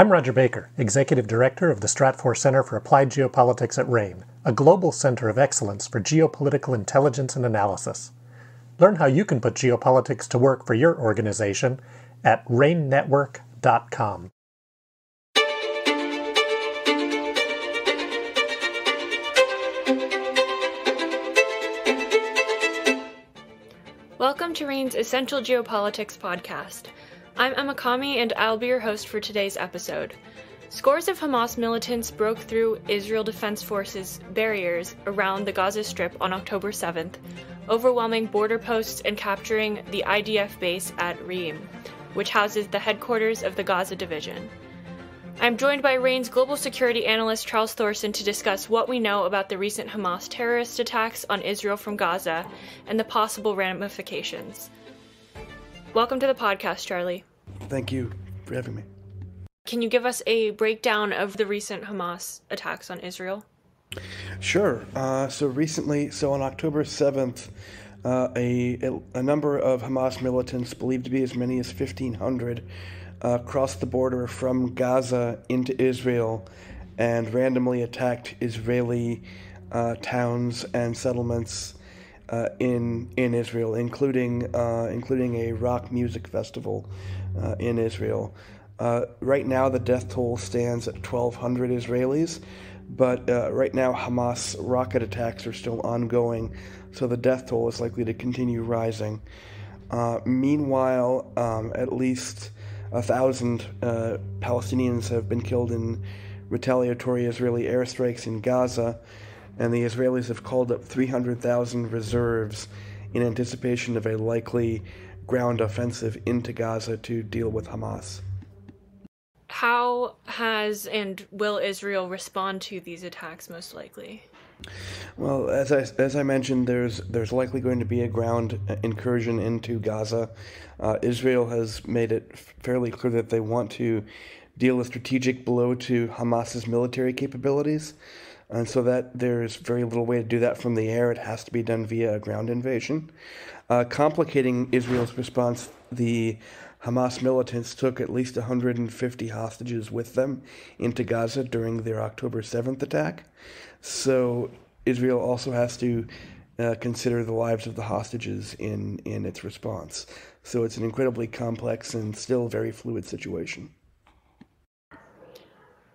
I'm Roger Baker, Executive Director of the Stratfor Center for Applied Geopolitics at RANE, a global center of excellence for geopolitical intelligence and analysis. Learn how you can put geopolitics to work for your organization at ranenetwork.com. Welcome to RANE's Essential Geopolitics podcast. I'm Emma Kami, and I'll be your host for today's episode. Scores of Hamas militants broke through Israel Defense Forces barriers around the Gaza Strip on October 7th, overwhelming border posts and capturing the IDF base at Reem, which houses the headquarters of the Gaza Division. I'm joined by RANE's global security analyst Charles Thorson to discuss what we know about the recent Hamas terrorist attacks on Israel from Gaza and the possible ramifications. Welcome to the podcast, Charlie. Thank you for having me. Can you give us a breakdown of the recent Hamas attacks on Israel? Sure. Uh, so recently, so on October 7th, uh, a, a number of Hamas militants, believed to be as many as 1,500, uh, crossed the border from Gaza into Israel and randomly attacked Israeli uh, towns and settlements uh, in in Israel, including uh, including a rock music festival uh, in Israel. Uh, right now, the death toll stands at 1,200 Israelis, but uh, right now Hamas rocket attacks are still ongoing, so the death toll is likely to continue rising. Uh, meanwhile, um, at least a thousand Palestinians have been killed in retaliatory Israeli airstrikes in Gaza and the Israelis have called up 300,000 reserves in anticipation of a likely ground offensive into Gaza to deal with Hamas. How has and will Israel respond to these attacks most likely? Well, as I, as I mentioned, there's there's likely going to be a ground incursion into Gaza. Uh, Israel has made it fairly clear that they want to deal a strategic blow to Hamas's military capabilities. And so that there's very little way to do that from the air. It has to be done via a ground invasion. Uh, complicating Israel's response, the Hamas militants took at least 150 hostages with them into Gaza during their October 7th attack. So Israel also has to uh, consider the lives of the hostages in, in its response. So it's an incredibly complex and still very fluid situation.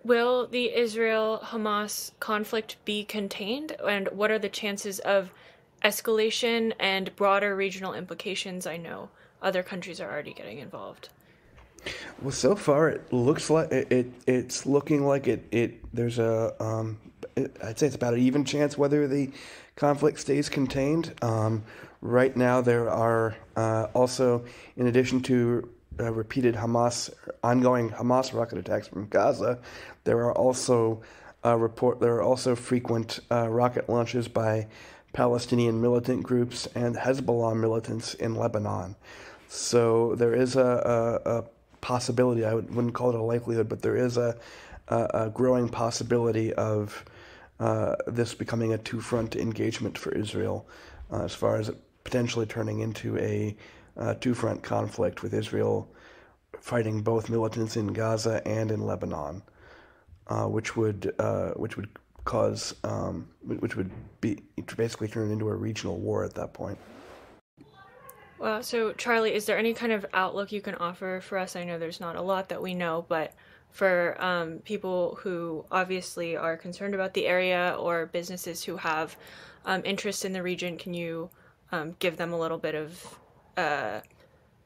Will the Israel Hamas conflict be contained? And what are the chances of escalation and broader regional implications? I know other countries are already getting involved. Well, so far it looks like it, it it's looking like it, it there's a um, it, I'd say it's about an even chance whether the conflict stays contained. Um, right now, there are uh, also, in addition to uh, repeated Hamas, ongoing Hamas rocket attacks from Gaza, there are also uh, report there are also frequent uh, rocket launches by Palestinian militant groups and Hezbollah militants in Lebanon. So there is a, a, a possibility. I would, not call it a likelihood, but there is a, a, a growing possibility of uh, this becoming a two-front engagement for Israel, uh, as far as potentially turning into a uh, two-front conflict with Israel fighting both militants in Gaza and in Lebanon, uh, which would uh, which would cause um, which would be basically turn into a regional war at that point. Well, so Charlie, is there any kind of outlook you can offer for us? I know there's not a lot that we know, but for um, people who obviously are concerned about the area or businesses who have um, interest in the region, can you um, give them a little bit of uh,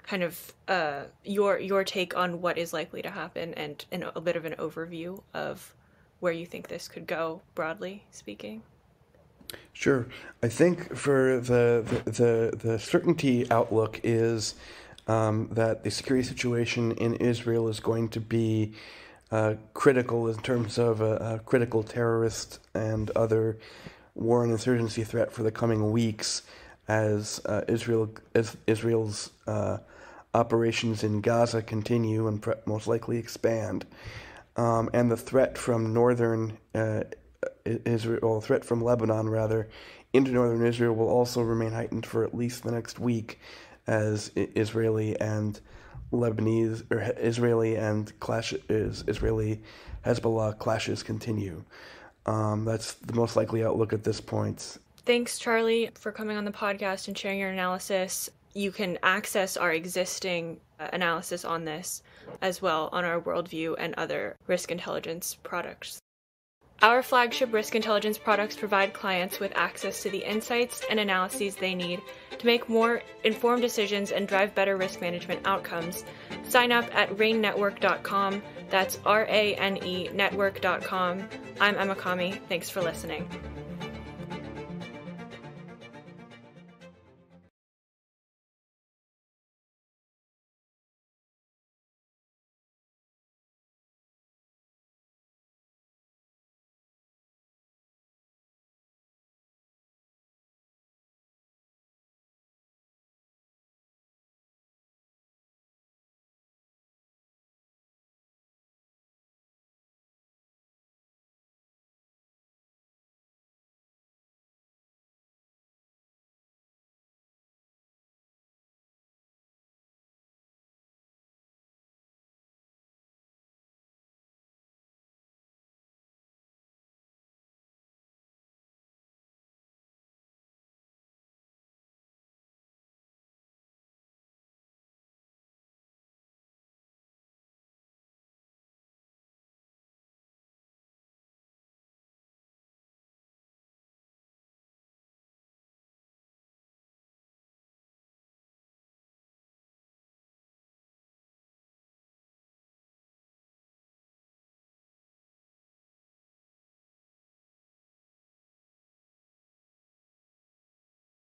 kind of uh, your your take on what is likely to happen and, and a bit of an overview of where you think this could go, broadly speaking? Sure. I think for the the, the, the certainty outlook is um, that the security situation in Israel is going to be uh, critical in terms of a, a, critical terrorist and other war and insurgency threat for the coming weeks as uh, Israel as Israel's uh, operations in Gaza continue and most likely expand, um, and the threat from northern uh, Israel, threat from Lebanon rather, into northern Israel will also remain heightened for at least the next week, as Israeli and Lebanese or Israeli and clash is Israeli Hezbollah clashes continue. Um, that's the most likely outlook at this point. Thanks, Charlie, for coming on the podcast and sharing your analysis. You can access our existing uh, analysis on this as well on our Worldview and other risk intelligence products. Our flagship risk intelligence products provide clients with access to the insights and analyses they need to make more informed decisions and drive better risk management outcomes. Sign up at ranenetwork.com. That's R A N E network.com. I'm Emma Kami. Thanks for listening.